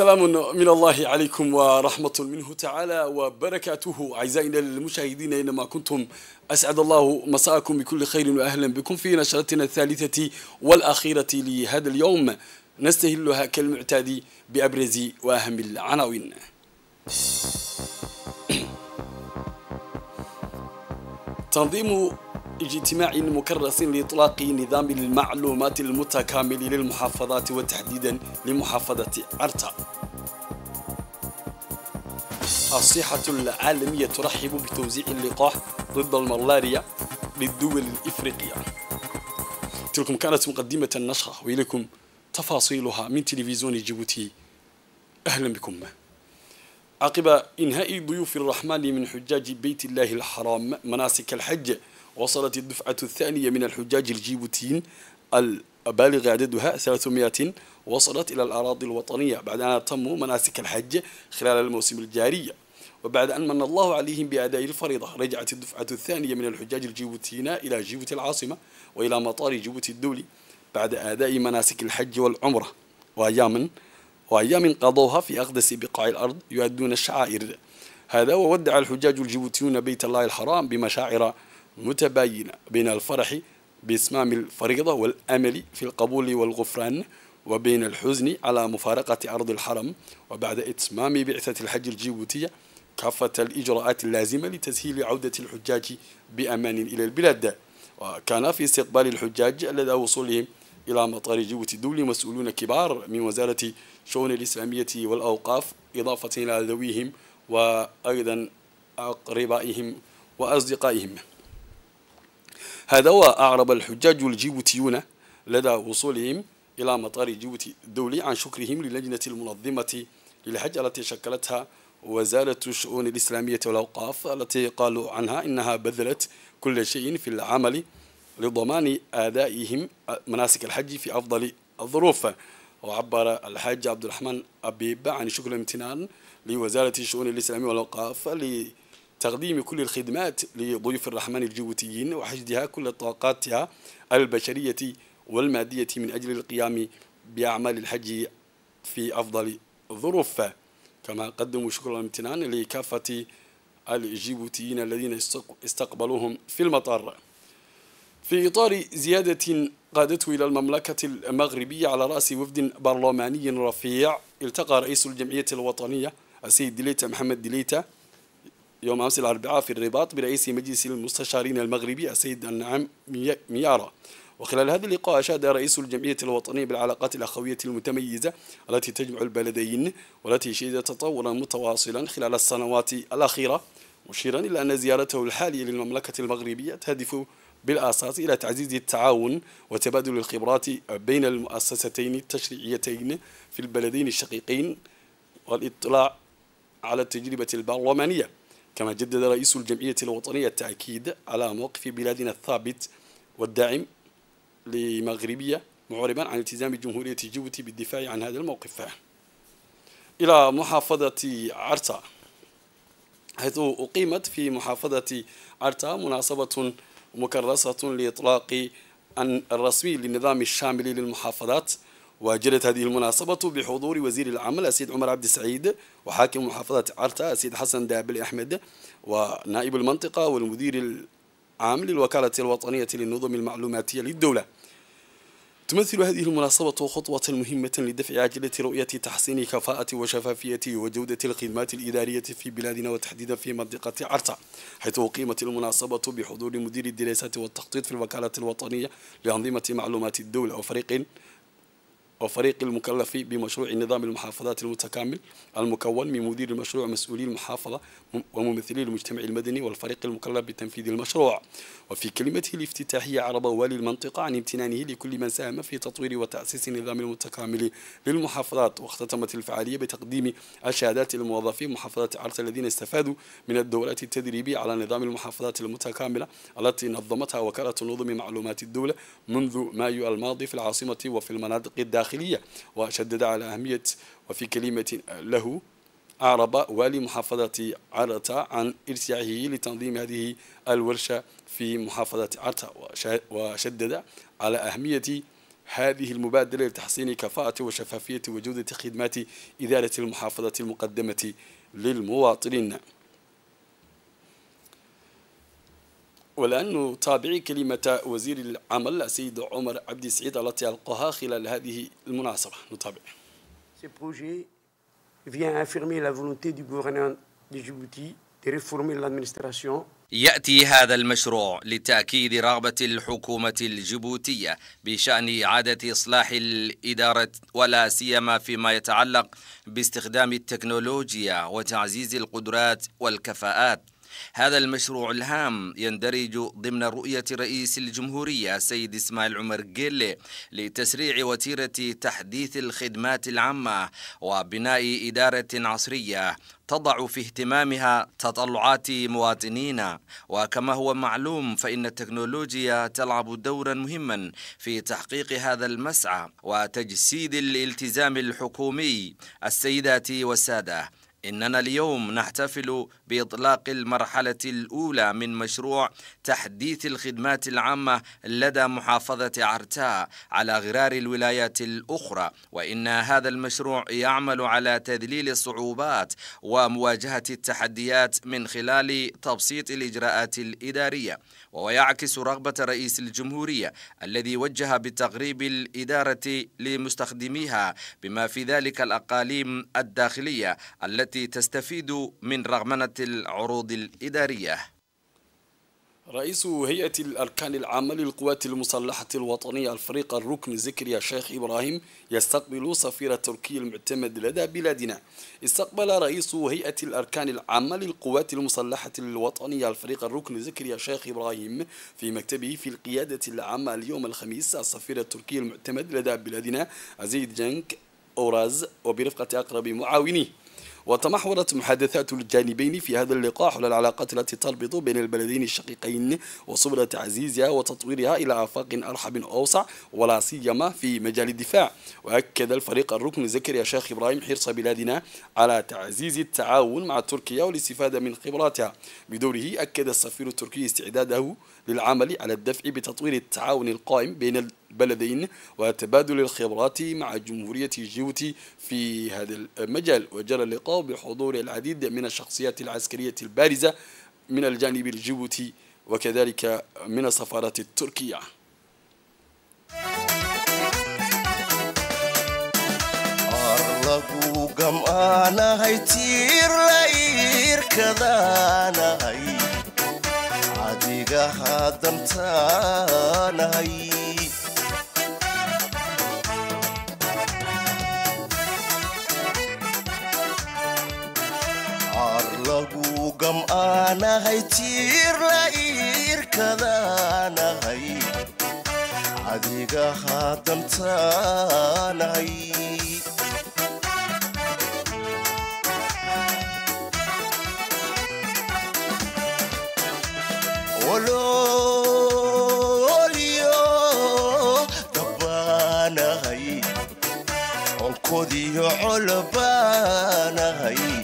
سلام من الله عليكم ورحمة منه تعالى وبركاته. أعزائنا المشاهدين أينما كنتم أسعد الله مساءكم بكل خير وأهلا بكم في نشرتنا الثالثة والأخيرة لهذا اليوم. نستهلها كالمعتاد بأبرز وأهم العناوين. تنظيم اجتماع مكرس لإطلاق نظام المعلومات المتكامل للمحافظات وتحديدا لمحافظة عرتا الصحة العالمية ترحب بتوزيع اللقاح ضد الملاريا للدول الإفريقية. تلكم كانت مقدمة النشرة وإليكم تفاصيلها من تلفزيون جيبوتي. أهلا بكم. عقب إنهاء ضيوف الرحمن من حجاج بيت الله الحرام مناسك الحج وصلت الدفعة الثانية من الحجاج الجيبوتيين البالغ عددها 300 وصلت إلى الأراضي الوطنية بعد أن تموا مناسك الحج خلال الموسم الجاري. وبعد أن من الله عليهم بأداء الفريضة رجعت الدفعة الثانية من الحجاج الجيبوتيين إلى جيبوتي العاصمة وإلى مطار جيبوتي الدولي بعد أداء مناسك الحج والعمرة. وأياما وأيام قضوها في أقدس بقاع الأرض يؤدون الشعائر. هذا وودع الحجاج الجيبوتيون بيت الله الحرام بمشاعر متباينة بين الفرح بإسمام الفريضة والأمل في القبول والغفران وبين الحزن على مفارقة أرض الحرم وبعد إتمام بعثة الحج الجيبوتية كافة الإجراءات اللازمة لتسهيل عودة الحجاج بأمان إلى البلاد. وكان في استقبال الحجاج لدى وصولهم إلى مطار جيبوتي الدولي مسؤولون كبار من وزارة شؤون الإسلامية والأوقاف إضافة إلى ذويهم وأيضا أقربائهم وأصدقائهم. هذا وأعرب الحجاج الجيبوتيون لدى وصولهم إلى مطار جيبوتي الدولي عن شكرهم للجنة المنظمة للحج التي شكلتها وزارة الشؤون الإسلامية والأوقاف التي قالوا عنها إنها بذلت كل شيء في العمل لضمان أدائهم مناسك الحج في أفضل الظروف. وعبر الحاج عبد الرحمن أبيب عن شكر الامتنان لوزارة الشؤون الإسلامية والأوقاف لتقديم كل الخدمات لضيوف الرحمن الجيبوتيين وحشدها كل طاقاتها البشرية والمادية من أجل القيام بأعمال الحج في أفضل الظروف كما قدموا شكر الامتنان لكافة الجيبوتيين الذين استقبلوهم في المطار. في إطار زيادة قادته إلى المملكة المغربية على رأس وفد برلماني رفيع التقى رئيس الجمعية الوطنية السيد دليتا محمد دليتا يوم أمس الأربعاء في الرباط برئيس مجلس المستشارين المغربي السيد النعم ميارا. وخلال هذا اللقاء أشاد رئيس الجمعية الوطنية بالعلاقات الأخوية المتميزة التي تجمع البلدين والتي شهدت تطورا متواصلا خلال السنوات الأخيرة مشيرا إلى أن زيارته الحالية للمملكة المغربية تهدف بالأساس إلى تعزيز التعاون وتبادل الخبرات بين المؤسستين التشريعيتين في البلدين الشقيقين والإطلاع على التجربة البرلمانية. كما جدد رئيس الجمعية الوطنية التأكيد على موقف بلادنا الثابت والداعم لمغربية معربا عن التزام جمهورية جيبوتي بالدفاع عن هذا الموقف. إلى محافظة عرتا حيث أقيمت في محافظة عرتا مناسبة مكرسة لإطلاق الرسمي للنظام الشامل للمحافظات وجرت هذه المناسبة بحضور وزير العمل السيد عمر عبد السعيد وحاكم محافظة عرتا السيد حسن دابل أحمد ونائب المنطقة والمدير العام للوكالة الوطنية للنظم المعلوماتية للدولة. تمثل هذه المناسبة خطوة مهمة لدفع عجلة رؤية تحسين كفاءة وشفافية وجودة الخدمات الإدارية في بلادنا وتحديدا في منطقة عرتا حيث أقيمت المناسبة بحضور مدير الدراسات والتخطيط في الوكالة الوطنية لأنظمة معلومات الدولة وفريق وفريق المكلف بمشروع نظام المحافظات المتكامل المكون من مدير المشروع مسؤولي المحافظة وممثلي المجتمع المدني والفريق المكلف بتنفيذ المشروع. وفي كلمته الافتتاحية عرب والي المنطقة عن امتنانه لكل من ساهم في تطوير وتأسيس النظام المتكامل للمحافظات واختتمت الفعالية بتقديم الشهادات للموظفين محافظة عرس الذين استفادوا من الدورات التدريبية على نظام المحافظات المتكاملة التي نظمتها وكالة نظم معلومات الدولة منذ مايو الماضي في العاصمة وفي المناطق الداخلية. وشدد على أهمية وفي كلمة له أعرب والي محافظة عرتا عن ارتياحه لتنظيم هذه الورشة في محافظة عرتا وشدد على أهمية هذه المبادرة لتحسين كفاءة وشفافية وجودة خدمات إدارة المحافظة المقدمة للمواطنين. والآن نتابع كلمة وزير العمل السيد عمر عبد السعيد التي ألقاها خلال هذه المناسبة نتابع. Ce projet vient affirmer la volonté du gouvernement de Djibouti de réformer l'administration. يأتي هذا المشروع لتأكيد رغبة الحكومة الجيبوتية بشأن إعادة إصلاح الإدارة ولا سيما فيما يتعلق باستخدام التكنولوجيا وتعزيز القدرات والكفاءات. هذا المشروع الهام يندرج ضمن رؤية رئيس الجمهورية سيد إسماعيل عمر جيلي لتسريع وتيرة تحديث الخدمات العامة وبناء إدارة عصرية تضع في اهتمامها تطلعات مواطنينا وكما هو معلوم فإن التكنولوجيا تلعب دورا مهما في تحقيق هذا المسعى وتجسيد الالتزام الحكومي. السيدات والسادة إننا اليوم نحتفل بإطلاق المرحلة الأولى من مشروع تحديث الخدمات العامة لدى محافظة عرتاء على غرار الولايات الأخرى وإن هذا المشروع يعمل على تذليل الصعوبات ومواجهة التحديات من خلال تبسيط الإجراءات الإدارية. ويعكس رغبة رئيس الجمهورية الذي وجه بتقريب الإدارة لمستخدميها بما في ذلك الأقاليم الداخلية التي تستفيد من رغمنة العروض الإدارية. رئيس هيئة الأركان العامة للقوات المسلحة الوطنية الفريق الركن زكريا شيخ إبراهيم يستقبل سفير تركيا المعتمد لدى بلادنا. استقبل رئيس هيئة الأركان العامة للقوات المسلحة الوطنية الفريق الركن زكريا شيخ إبراهيم في مكتبه في القيادة العامة اليوم الخميس. السفير التركي المعتمد لدى بلادنا عزيز جنك أوراز وبرفقة أقرب معاونيه. وتمحورت محادثات الجانبين في هذا اللقاء حول العلاقات التي تربط بين البلدين الشقيقين وسبل تعزيزها وتطويرها إلى آفاق أرحب أوسع ولا سيما في مجال الدفاع. وأكد الفريق الركن زكريا شيخ إبراهيم حرص بلادنا على تعزيز التعاون مع تركيا والاستفادة من خبراتها. بدوره أكد السفير التركي استعداده للعمل على الدفع بتطوير التعاون القائم بين البلدين وتبادل الخبرات مع جمهورية جيبوتي في هذا المجال. وجرى اللقاء بحضور العديد من الشخصيات العسكرية البارزة من الجانب الجيبوتي وكذلك من السفارة التركية. Gam'aanahay tiir layrkadaanahay adiga haddantaanahay ololyo dabbaanahay onkodiyo colbaanahay cadil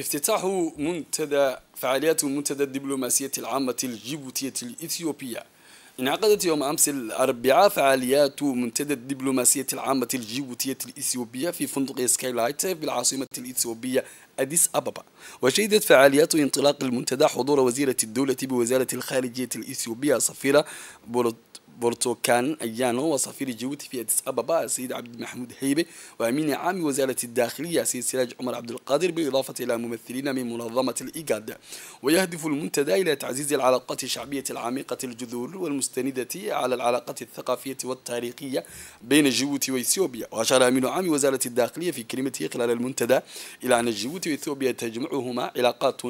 افتتاح منتدى فعاليات منتدى الدبلوماسية العامة الجيبوتية الإثيوبية. انعقدت يوم أمس الأربعاء فعاليات منتدى الدبلوماسية العامة الجيبوتية الإثيوبية في فندق سكايلايت بالعاصمة الإثيوبية أديس أبابا. وشهدت فعاليات انطلاق المنتدى حضور وزيرة الدولة بوزارة الخارجية الإثيوبية صفيرة بورتوكان أيانو وسفير جيبوتي في أديس أبابا السيد عبد المحمود هيبة وأمين عام وزارة الداخلية السيد سراج عمر عبد القادر بالإضافة إلى ممثلين من منظمة الإيجاد. ويهدف المنتدى إلى تعزيز العلاقات الشعبية العميقة الجذور والمستندة على العلاقات الثقافية والتاريخية بين جيبوتي وإثيوبيا. وأشار أمين عام وزارة الداخلية في كلمته خلال المنتدى إلى أن جيبوتي وإثيوبيا تجمعهما علاقات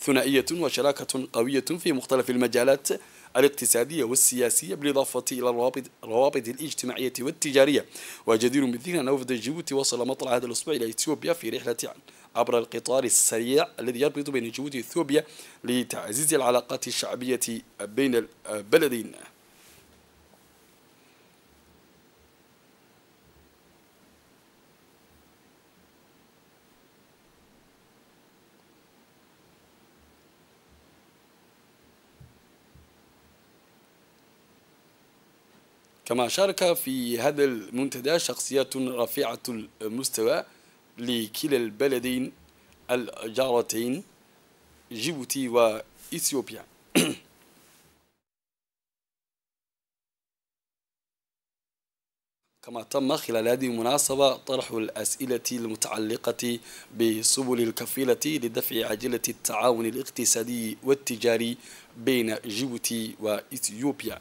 ثنائية وشراكة قوية في مختلف المجالات الاقتصادية والسياسية بالإضافة إلى الروابط الاجتماعية والتجارية. وجدير بالذكر أن وفد جيبوتي وصل مطلع هذا الأسبوع إلى إثيوبيا في رحلة عبر القطار السريع الذي يربط بين جيبوتي وإثيوبيا لتعزيز العلاقات الشعبية بين البلدين كما شارك في هذا المنتدى شخصيات رفيعة المستوى لكلا البلدين الجارتين جيبوتي وإثيوبيا. كما تم خلال هذه المناسبة طرح الأسئلة المتعلقة بسبل الكفيلة لدفع عجلة التعاون الاقتصادي والتجاري بين جيبوتي وإثيوبيا.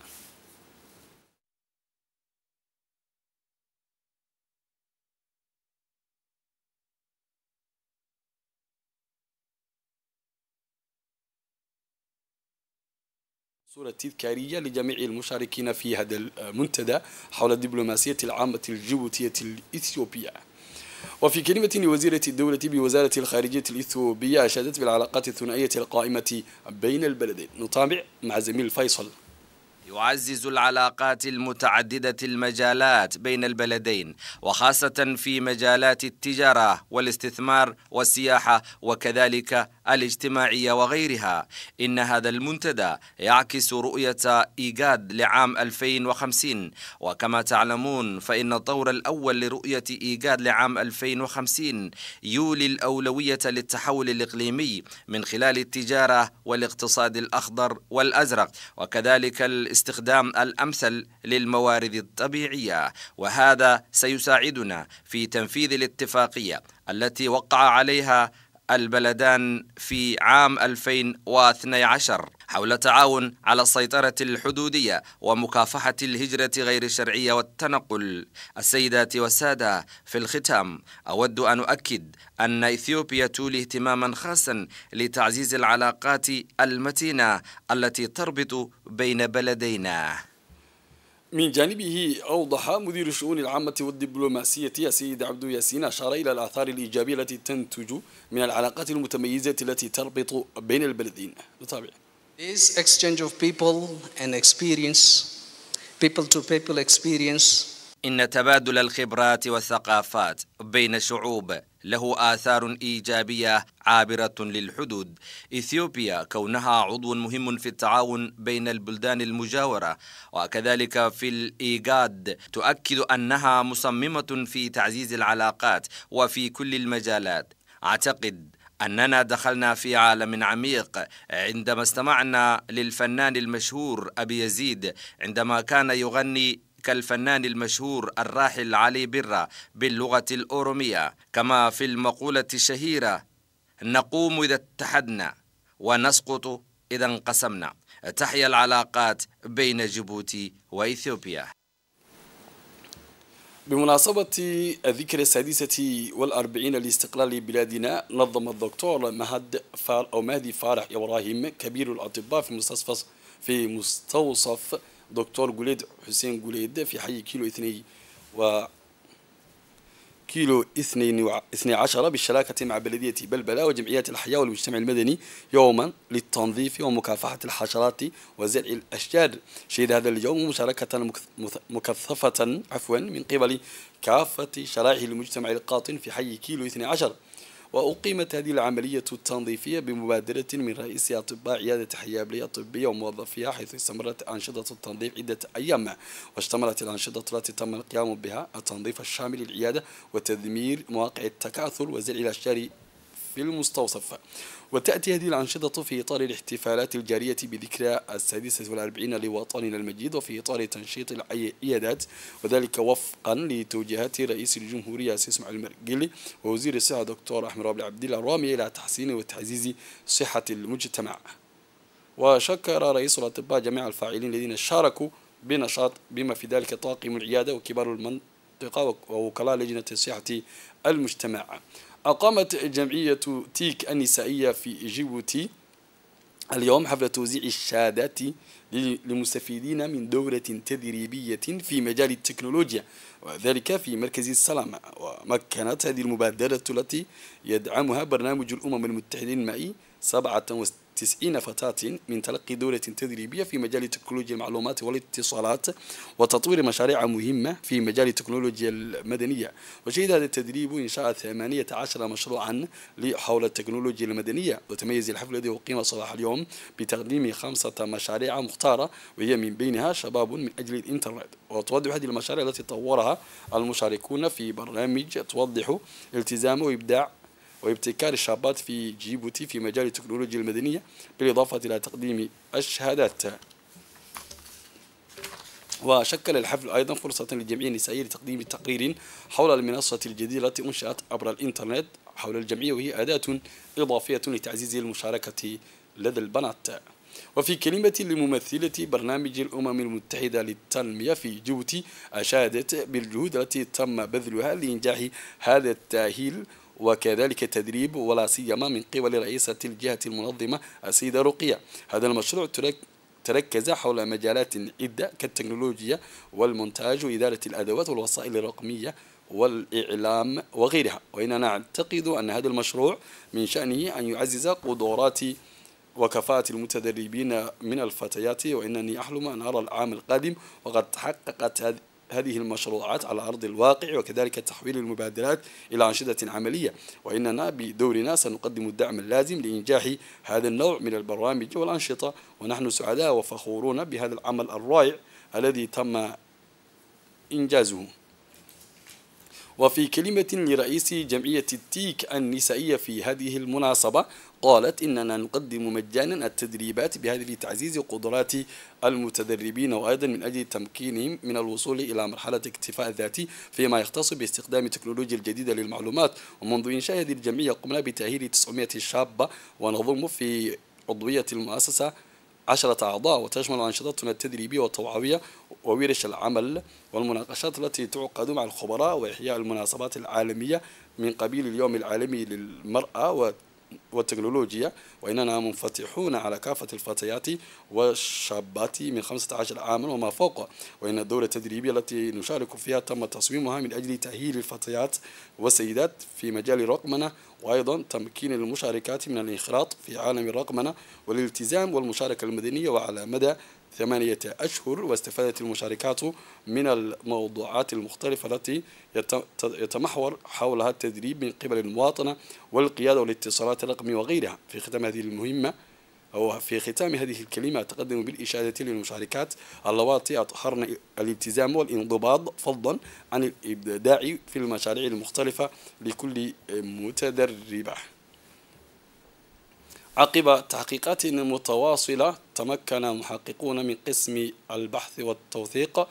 صورة تذكارية لجميع المشاركين في هذا المنتدى حول الدبلوماسية العامة الجيبوتية الإثيوبية. وفي كلمة لوزيرة الدولة بوزارة الخارجية الإثيوبية أشادت بالعلاقات الثنائية القائمة بين البلدين. نتابع مع زميل فيصل. يعزز العلاقات المتعددة المجالات بين البلدين وخاصة في مجالات التجارة والاستثمار والسياحة وكذلك الاجتماعية وغيرها. إن هذا المنتدى يعكس رؤية إيجاد لعام 2050 وكما تعلمون فإن الطور الأول لرؤية إيجاد لعام 2050 يولي الأولوية للتحول الإقليمي من خلال التجارة والاقتصاد الأخضر والأزرق وكذلك الاستخدام الأمثل للموارد الطبيعية وهذا سيساعدنا في تنفيذ الاتفاقية التي وقع عليها البلدان في عام 2012 حول التعاون على السيطرة الحدودية ومكافحة الهجرة غير الشرعية والتنقل. السيدات والسادة في الختام أود أن أؤكد أن إثيوبيا تولي اهتماما خاصا لتعزيز العلاقات المتينة التي تربط بين بلدينا. من جانبه أوضح مدير الشؤون العامة والدبلوماسية السيد عبد ياسين أشار إلى الآثار الإيجابية التي تنتج من العلاقات المتميزة التي تربط بين البلدين. نتابع. This exchange of people and experience, people to people experience, إن تبادل الخبرات والثقافات بين الشعوب له آثار إيجابية عابرة للحدود. إثيوبيا كونها عضو مهم في التعاون بين البلدان المجاورة وكذلك في الإيجاد تؤكد أنها مصممة في تعزيز العلاقات وفي كل المجالات. أعتقد أننا دخلنا في عالم عميق. عندما استمعنا للفنان المشهور أبي يزيد عندما كان يغني كالفنان المشهور الراحل علي برة باللغة الأورومية كما في المقولة الشهيرة نقوم إذا اتحدنا ونسقط إذا انقسمنا تحيا العلاقات بين جيبوتي وإثيوبيا. بمناسبة الذكرى السادسة والأربعين لاستقلال بلادنا نظم الدكتور مهد فار أو مهدي فارح إبراهيم كبير الأطباء في مستوصف في مستوصف دكتور جوليد حسين جوليد في حي كيلو اثني و كيلو اثنين. اثني عشر بالشراكة مع بلدية بلبلة وجمعيات الأحياء والمجتمع المدني يوما للتنظيف ومكافحة الحشرات وزرع الأشجار شهد هذا اليوم مشاركة مكث... مكثفة عفوا من قبل كافة شرائح المجتمع القاطن في حي كيلو اثني عشر وأقيمت هذه العملية التنظيفية بمبادرة من رئيس أطباء عيادة حيابلية الطبية وموظفيها حيث استمرت أنشطة التنظيف عدة أيام. واشتملت الأنشطة التي تم القيام بها التنظيف الشامل للعيادة وتدمير مواقع التكاثر وزرع الأشجار في المستوصف. وتأتي هذه الأنشطة في إطار الاحتفالات الجارية بذكرى السادسة والأربعين لوطننا المجيد وفي إطار تنشيط العيادات وذلك وفقا لتوجيهات رئيس الجمهورية السيد اسماعيل المرقلي ووزير الصحة دكتور أحمد رابع عبد الله الرامي إلى تحسين وتعزيز صحة المجتمع. وشكر رئيس الأطباء جميع الفاعلين الذين شاركوا بنشاط بما في ذلك طاقم العيادة وكبار المنطقة ووكلاء لجنة صحة المجتمع. أقامت جمعية تيك النسائية في جيبوتي اليوم حفل توزيع الشهادات للمستفيدين من دورة تدريبية في مجال التكنولوجيا وذلك في مركز السلامة ومكنت هذه المبادرة التي يدعمها برنامج الأمم المتحدة المائي 97 فتاة من تلقي دورة تدريبية في مجال تكنولوجيا المعلومات والاتصالات وتطوير مشاريع مهمة في مجال التكنولوجيا المدنية. وشهد هذا التدريب إنشاء 18 مشروعا حول التكنولوجيا المدنية. وتميز الحفل الذي أقيم صباح اليوم بتقديم خمسة مشاريع مختارة وهي من بينها شباب من أجل الإنترنت. وتوضح هذه المشاريع التي طورها المشاركون في برنامج توضح التزام وإبداع وابتكار الشابات في جيبوتي في مجال التكنولوجيا المدنية بالإضافة إلى تقديم الشهادات وشكل الحفل أيضا فرصة للجمعية النسائية لتقديم تقرير حول المنصة الجديدة التي أنشأت عبر الإنترنت. حول الجمعية وهي أداة إضافية لتعزيز المشاركة لدى البنات. وفي كلمة لممثلة برنامج الأمم المتحدة للتنمية في جيبوتي أشادت بالجهود التي تم بذلها لإنجاح هذا التأهيل وكذلك التدريب ولا سيما من قبل رئيسة الجهة المنظمة السيدة رقية. هذا المشروع ترك تركز حول مجالات عدة كالتكنولوجيا والمونتاج وإدارة الأدوات والوسائل الرقمية والإعلام وغيرها. وإننا نعتقد أن هذا المشروع من شأنه أن يعزز قدرات وكفاءة المتدربين من الفتيات وإنني أحلم أن أرى العام القادم وقد تحققت هذه المشروعات على أرض الواقع وكذلك تحويل المبادرات إلى أنشطة عملية. وإننا بدورنا سنقدم الدعم اللازم لإنجاح هذا النوع من البرامج والأنشطة. ونحن سعداء وفخورون بهذا العمل الرائع الذي تم إنجازه. وفي كلمة لرئيس جمعية التيك النسائية في هذه المناسبة قالت إننا نقدم مجانا التدريبات بهدف تعزيز قدرات المتدربين وأيضا من أجل تمكينهم من الوصول إلى مرحلة اكتفاء ذاتي فيما يختص باستخدام التكنولوجيا الجديدة للمعلومات. ومنذ إنشاء هذه الجمعية قمنا بتأهيل 900 شابة ونضم في عضوية المؤسسة عشرة أعضاء وتشمل أنشطتنا التدريبية والتوعوية وورش العمل والمناقشات التي تعقد مع الخبراء وإحياء المناسبات العالمية من قبيل اليوم العالمي للمرأة والتكنولوجيا وإننا منفتحون على كافة الفتيات والشابات من 15 عاما وما فوق. وإن الدورة التدريبية التي نشارك فيها تم تصميمها من أجل تأهيل الفتيات والسيدات في مجال الرقمنة وأيضا تمكين المشاركات من الانخراط في عالم الرقمنة والالتزام والمشاركة المدنية وعلى مدى ثمانية أشهر واستفادت المشاركات من الموضوعات المختلفة التي يتمحور حولها التدريب من قبل المواطنة والقيادة والاتصالات الرقمية وغيرها. في ختام هذه المهمة أو في ختام هذه الكلمة أتقدم بالإشادة للمشاركات اللواتي أظهرن الالتزام والانضباط فضلا عن الإبداع في المشاريع المختلفة لكل متدربة. عقب تحقيقات متواصلة تمكن محققون من قسم البحث والتوثيق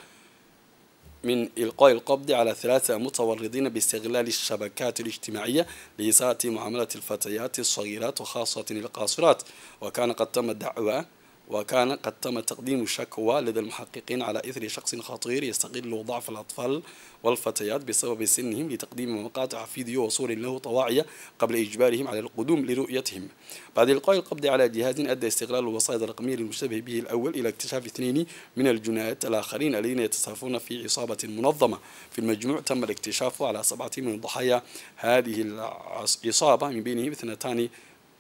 من إلقاء القبض على ثلاثة متورطين باستغلال الشبكات الاجتماعية لإساءة معاملة الفتيات الصغيرات وخاصة القاصرات. وكان قد تم الدعوة وكان قد تم تقديم شكوى لدى المحققين على إثر شخص خطير يستغل ضعف الأطفال والفتيات بسبب سنهم لتقديم مقاطع فيديو وصور له طواعية قبل إجبارهم على القدوم لرؤيتهم. بعد إلقاء القبض على جهاز أدى استغلال الوسائط الرقمية للمشتبه به الأول إلى اكتشاف اثنين من الجنايات الآخرين الذين يتصرفون في عصابة منظمة. في المجموع تم الاكتشاف على سبعة من ضحايا هذه العصابة من بينهم اثنتان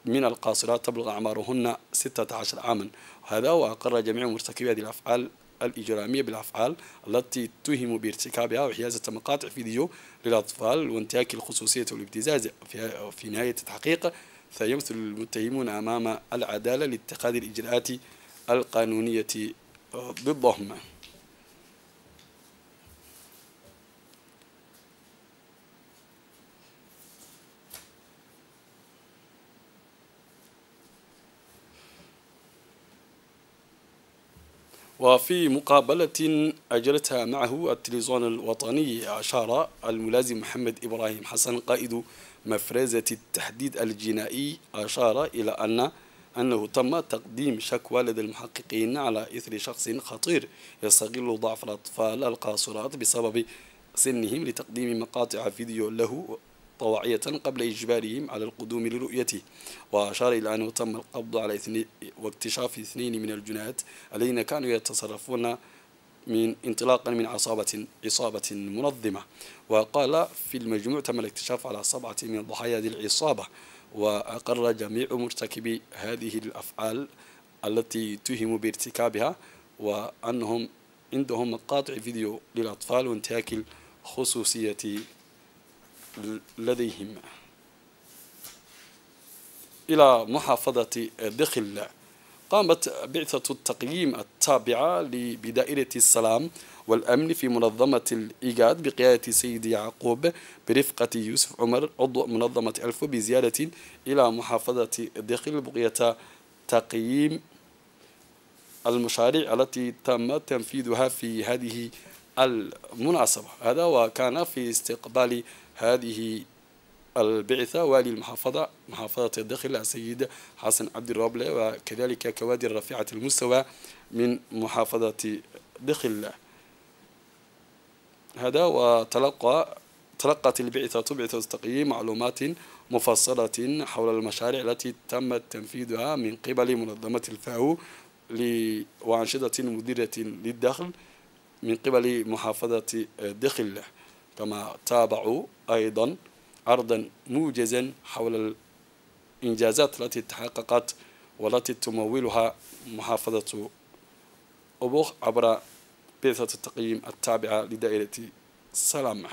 من القاصرات تبلغ أعمارهن 16 عاما. هذا وأقر جميع مرتكبي هذه الأفعال الإجرامية بالأفعال التي اتهموا بارتكابها وحيازة مقاطع فيديو للأطفال وانتهاك الخصوصية والابتزاز في, نهاية التحقيق سيمثل المتهمون أمام العدالة لاتخاذ الإجراءات القانونية ضدهم وفي مقابلة أجرتها معه التلفزيون الوطني أشار الملازم محمد إبراهيم حسن قائد مفرزة التحديد الجنائي أشار إلى أن أنه تم تقديم شكوى لدى المحققين على إثر شخص خطير يستغل ضعف الأطفال القاصرات بسبب سنهم لتقديم مقاطع فيديو له طواعية قبل إجبارهم على القدوم لرؤيته وأشار إلى أنه تم القبض على اثنين واكتشاف اثنين من الجنات الذين كانوا يتصرفون من انطلاقا من عصابة عصابة منظمة. وقال في المجموع تم الاكتشاف على سبعة من ضحايا هذه العصابة وأقر جميع مرتكبي هذه الأفعال التي اتهموا بارتكابها وأنهم عندهم مقاطع فيديو للأطفال وانتهاك الخصوصية لديهم. إلى محافظة دخل قامت بعثة التقييم التابعة بدائرة السلام والأمن في منظمة الإيجاد بقيادة سيد يعقوب برفقة يوسف عمر عضو منظمة ألفو بزيارة إلى محافظة دخل بقية تقييم المشاريع التي تم تنفيذها في هذه المناسبة. هذا وكان في استقبال هذه البعثة والي المحافظة محافظة الداخل السيد حسن عبد الرابلة وكذلك كوادر رفيعة المستوى من محافظة دخل هذا وتلقى تلقت البعثة بعثة تقييم معلومات مفصلة حول المشاريع التي تم تنفيذها من قبل منظمة الفاو وأنشطة مديرة للدخل من قبل محافظة دخل كما تابعوا أيضا عرضا موجزا حول الإنجازات التي تحققت والتي تمولها محافظة أبوخ عبر بعثة التقييم التابعة لدائرة سلامة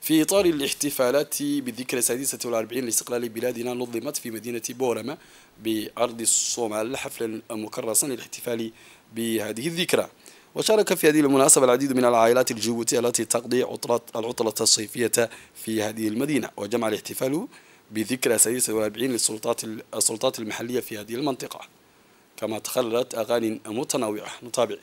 في إطار الاحتفالات بالذكرى السادسة والأربعين لاستقلال بلادنا نظمت في مدينة بورما بأرض الصومال حفلا مكرسا للاحتفال بهذه الذكرى. وشارك في هذه المناسبة العديد من العائلات الجيبوتية التي تقضي عطلة العطلة الصيفية في هذه المدينة وجمع الاحتفال بذكرى السادسة والأربعين للسلطات السلطات المحلية في هذه المنطقة. كما تخللت أغاني متنوعة نتابع.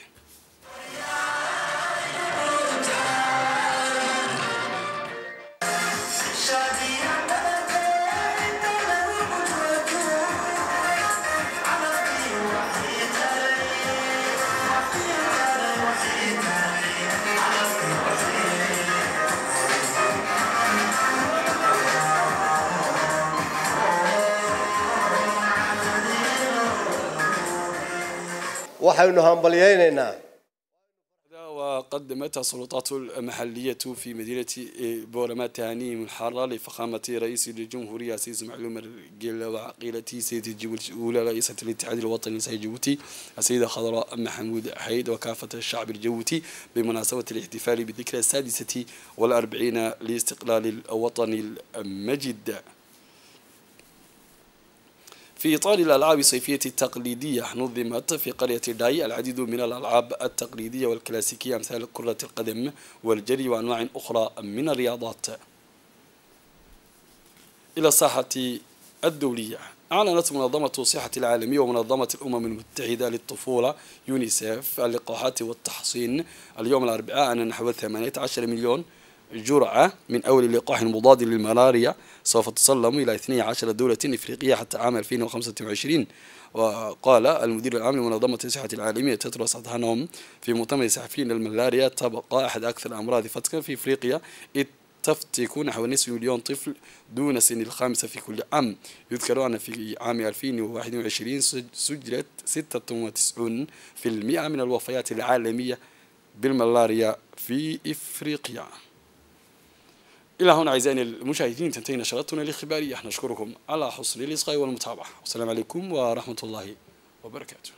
Waxaynu hambalyaynaynaa وقدمت السلطات المحلية في مدينة بورما تهانيهم الحارة لفخامة رئيس الجمهورية سيد معلوم الرجل وعقيلة سيد جيبوتي الأولى رئيسة الاتحاد الوطني سيد جيبوتي السيدة خضراء محمود حيد وكافة الشعب الجيبوتي بمناسبة الاحتفال بالذكرى السادسة والأربعين لاستقلال الوطن المجيد. في إطار الألعاب الصيفية التقليدية نظمت في قرية داي العديد من الألعاب التقليدية والكلاسيكية مثل كرة القدم والجري وأنواع أخرى من الرياضات. إلى الساحة الدولية أعلنت منظمة الصحة العالمية ومنظمة الأمم المتحدة للطفولة يونيسيف اللقاحات والتحصين اليوم الأربعاء أن نحو 18 مليون جرعة من أول لقاح مضاد للملاريا سوف تسلم إلى 12 دولة إفريقية حتى عام 2025 وقال المدير العام لمنظمة الصحة العالمية تدرس أذهانهم في مؤتمر صحفيين الملاريا تبقى أحد أكثر الأمراض فتكا في إفريقيا. تفتك نحو نصف مليون طفل دون سن الخامسة في كل عام. يذكر أن في عام 2021 سجلت 96% من الوفيات العالمية بالملاريا في إفريقيا. إلى هنا أعزائي المشاهدين تنتهي نشرتنا الإخبارية. نشكركم على حسن الإصغاء والمتابعة. والسلام عليكم ورحمة الله وبركاته.